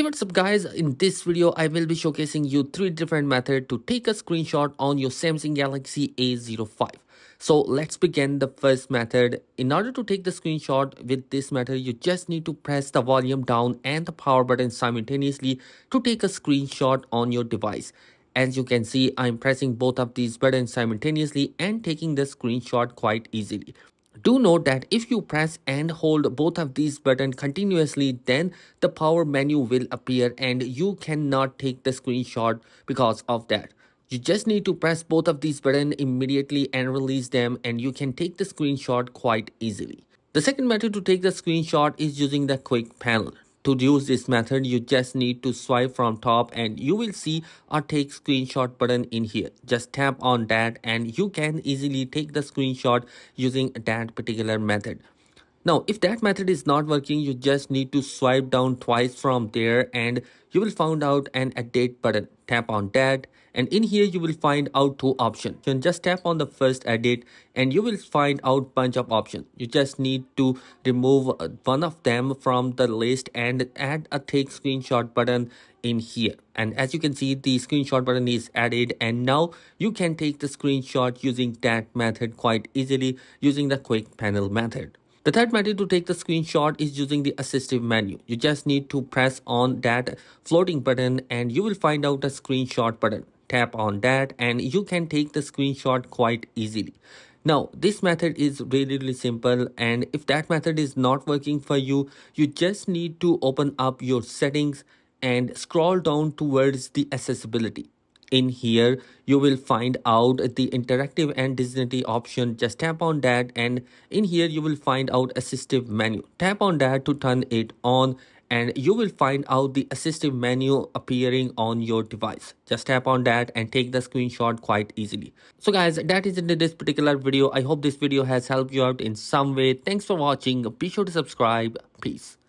Hey what's up guys, in this video I will be showcasing you three different methods to take a screenshot on your Samsung Galaxy A05. So let's begin the first method. In order to take the screenshot with this method, you just need to press the volume down and the power button simultaneously to take a screenshot on your device. As you can see, I'm pressing both of these buttons simultaneously and taking the screenshot quite easily. Do note that if you press and hold both of these buttons continuously, then the power menu will appear and you cannot take the screenshot because of that. You just need to press both of these buttons immediately and release them and you can take the screenshot quite easily. The second method to take the screenshot is using the quick panel. To use this method, you just need to swipe from top and you will see a take screenshot button in here. Just tap on that and you can easily take the screenshot using that particular method. Now, if that method is not working, you just need to swipe down twice from there and you will find out an edit button. Tap on that and in here you will find out two options. You can just tap on the first edit and you will find out bunch of options. You just need to remove uh, one of them from the list and add a take screenshot button in here and as you can see the screenshot button is added and now you can take the screenshot using that method quite easily using the quick panel method the third method to take the screenshot is using the assistive menu. You just need to press on that floating button and you will find out a screenshot button. Tap on that and you can take the screenshot quite easily. Now, this method is really, really simple and if that method is not working for you, you just need to open up your settings and scroll down towards the accessibility in here you will find out the interactive and dexterity option. Just tap on that and in here you will find out assistive menu. Tap on that to turn it on and you will find out the assistive menu appearing on your device. Just tap on that and take the screenshot quite easily. So guys that is in this particular video. I hope this video has helped you out in some way. Thanks for watching. Be sure to subscribe. Peace